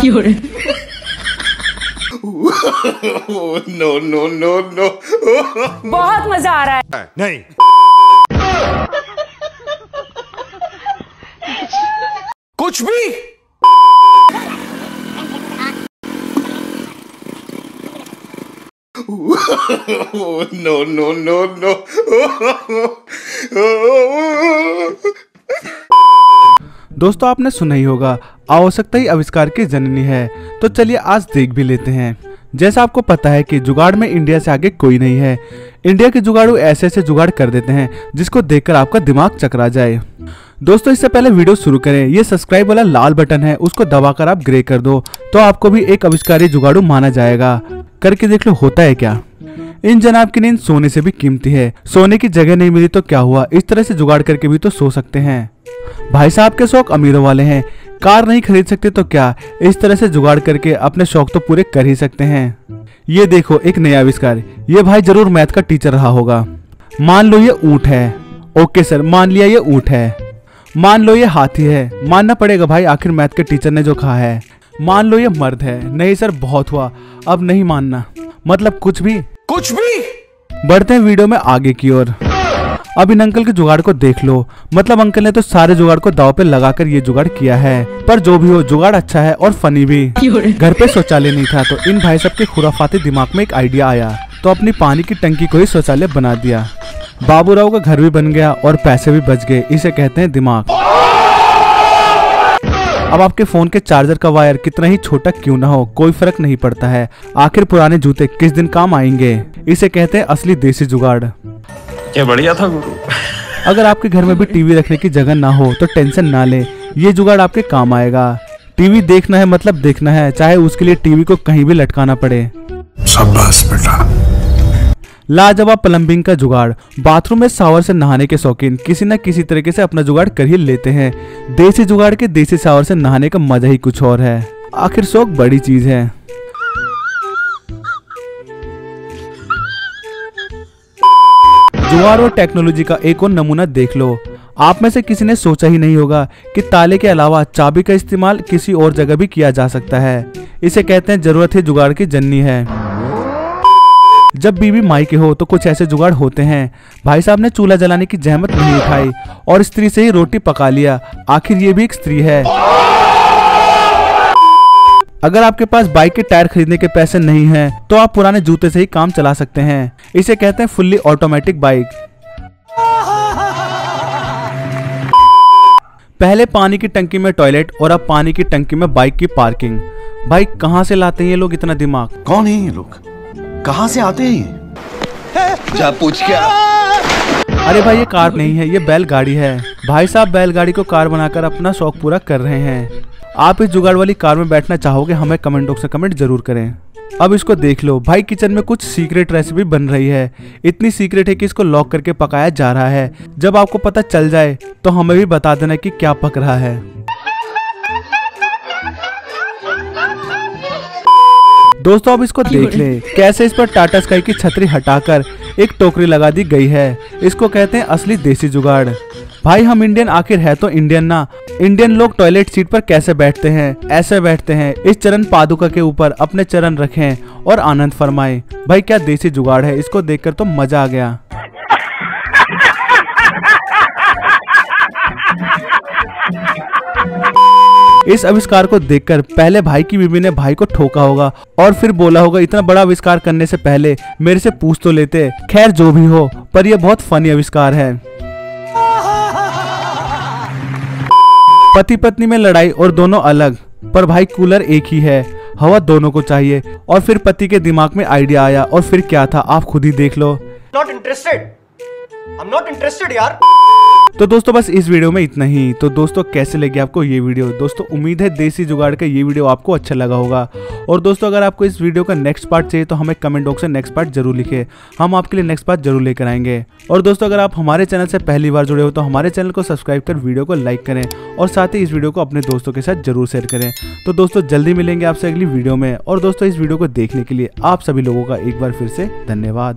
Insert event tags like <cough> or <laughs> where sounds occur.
Chiude. No no no, no. बहुत मज़ा आ रहा है नहीं कुछ भी नो नो नो नो दोस्तों, आपने सुना ही होगा, आवश्यकता ही आविष्कार की जननी है। तो चलिए आज देख भी लेते हैं। जैसा आपको पता है कि जुगाड़ में इंडिया से आगे कोई नहीं है। इंडिया के जुगाड़ू ऐसे ऐसे जुगाड़ कर देते हैं, जिसको देखकर आपका दिमाग चकरा जाए। दोस्तों, इससे पहले वीडियो शुरू करें। ये सब्सक्राइब वाला लाल बटन है, उसको दबाकर आप ग्रे कर दो तो आपको भी एक आविष्कारी जुगाड़ू माना जाएगा। करके देख लो, होता है क्या? इन जनाब की नींद सोने से भी कीमती है। सोने की जगह नहीं मिली तो क्या हुआ? इस तरह से जुगाड़ करके भी तो सो सकते हैं। भाई साहब के शौक अमीरों वाले हैं। कार नहीं खरीद सकते तो क्या? इस तरह से जुगाड़ करके अपने शौक तो पूरे कर ही सकते हैं। ये देखो, एक नया आविष्कार। ये भाई ज़रूर मैथ का टीचर रहा होगा। मान लो ये ऊँट है। ओके सर, मान लिया ये ऊँट है। मान लो ये हाथी है। मानना पड़ेगा भाई आखिर मैथ के टीचर ने जो कहा है। मान लो ये मर्द है। नहीं सर, बहुत हुआ। अब नहीं मानना। मतलब कुछ भी। कुछ भी। बढ़ते हैं वीडियो में आगे की ओर। अब इन अंकल के जुगाड़ को देख लो। मतलब अंकल ने तो सारे जुगाड़ को दाव पे लगाकर ये जुगाड़ किया है। पर जो भी हो, जुगाड़ अच्छा है और फनी भी। घर पे शौचालय नहीं था तो इन भाई सब के खुराफाती दिमाग में एक आइडिया आया। तो अपनी पानी की टंकी को ही शौचालय बना दिया। बाबूराव का घर भी बन गया और पैसे भी बच गए, इसे कहते हैं दिमाग। अब आपके फ़ोन के चार्जर का वायर कितना ही छोटा क्यों ना हो कोई फ़र्क नहीं पड़ता है। आखिर पुराने जूते किस दिन काम आएँगे? इसे कहते हैं असली देसी जुगाड़। क्या बढ़िया था गुरु। अगर आपके घर में भी टीवी रखने की जगह ना हो तो टेंशन ना ले। ये जुगाड़ आपके काम आएगा। टीवी देखना है मतलब देखना है चाहे उसके लिए टीवी को कहीं भी लटकाना पड़े। शाबाश बेटा। लाजवाब प्लम्बिंग का जुगाड़। बाथरूम में शावर से नहाने के शौकीन किसी न किसी तरीके से अपना जुगाड़ कर ही लेते हैं। देसी जुगाड़ के देसी शावर से नहाने का मज़ा ही कुछ और है। आखिर शौक बड़ी चीज़ है। जुगाड़ और टेक्नोलॉजी का एक और नमूना देख लो। आप में से किसी ने सोचा ही नहीं होगा कि ताले के अलावा चाबी का इस्तेमाल किसी और जगह भी किया जा सकता है। इसे कहते हैं ज़रूरत ही जुगाड़ की जननी है। जब बीवी माई के हो तो कुछ ऐसे जुगाड़ होते हैं। भाई साहब ने चूल्हा जलाने की जहमत नहीं उठाई और स्त्री से ही रोटी पका लिया। आखिर ये भी एक स्त्री है। अगर आपके पास बाइक के टायर खरीदने के पैसे नहीं हैं, तो आप पुराने जूते से ही काम चला सकते हैं। इसे कहते हैं फुल्ली ऑटोमेटिक बाइक। पहले पानी की टंकी में टॉयलेट और अब पानी की टंकी में बाइक की पार्किंग। भाई कहाँ से लाते हैं ये लोग इतना दिमाग? कौन है ये लोग? कहाँ से आते हैं जा पूछ क्या? अरे भाई ये कार नहीं है ये बैलगाड़ी है। भाई साहब बैलगाड़ी को कार बनाकर अपना शौक पूरा कर रहे हैं। आप इस जुगाड़ वाली कार में बैठना चाहोगे हमें कमेंट बॉक्स में कमेंट ज़रूर करें। अब इसको देख लो भाई किचन में कुछ सीक्रेट रेसिपी बन रही है। इतनी सीक्रेट है कि इसको लॉक करके पकाया जा रहा है। जब आपको पता चल जाए तो हमें भी बता देना कि क्या पक रहा है। दोस्तों अब इसको देख ले। कैसे इस पर टाटा स्काई की छतरी हटाकर एक टोकरी लगा दी गई है। इसको कहते हैं असली देसी जुगाड़। भाई, हम इंडियन आखिर है तो इंडियन ना। इंडियन लोग टॉयलेट सीट पर कैसे बैठते हैं? ऐसे बैठते हैं। इस चरण पादुका के ऊपर अपने चरण रखें और आनंद फरमाएँ। भाई, क्या देसी जुगाड़ है? इसको देखकर तो मज़ा आ गया। <laughs> इस आविष्कार को देखकर पहले भाई की बीवी ने भाई को ठोका होगा और फिर बोला होगा इतना बड़ा आविष्कार करने से पहले मेरे से पूछ तो लेते। खैर जो भी हो पर यह बहुत फनी आविष्कार है। पति पत्नी में लड़ाई और दोनों अलग पर भाई कूलर एक ही है। हवा दोनों को चाहिए। और फिर पति के दिमाग में आइडिया आया और फिर क्या था आप खुद ही देख लो। Not interested. I'm not interested, यार. तो दोस्तों बस इस वीडियो में इतना ही। तो दोस्तों, कैसे लगी आपको ये वीडियो? दोस्तों, उम्मीद है देसी जुगाड़ का ये वीडियो आपको अच्छा लगा होगा। और दोस्तों, अगर आपको इस वीडियो का नेक्स्ट पार्ट चाहिए तो हमें कमेंट बॉक्स में नेक्स्ट पार्ट ज़रूर लिखे हम आपके लिए नेक्स्ट पार्ट ज़रूर लेकर आएँगे। और दोस्तों, अगर आप हमारे चैनल से पहली बार जुड़े हो तो हमारे चैनल को सब्सक्राइब कर वीडियो को लाइक करें। और साथ ही इस वीडियो को अपने दोस्तों के साथ ज़रूर शेयर करें। तो दोस्तों, जल्दी मिलेंगे आपसे अगली वीडियो में। और दोस्तों, इस वीडियो को देखने के लिए आप सभी लोगों का एक बार फिर से धन्यवाद।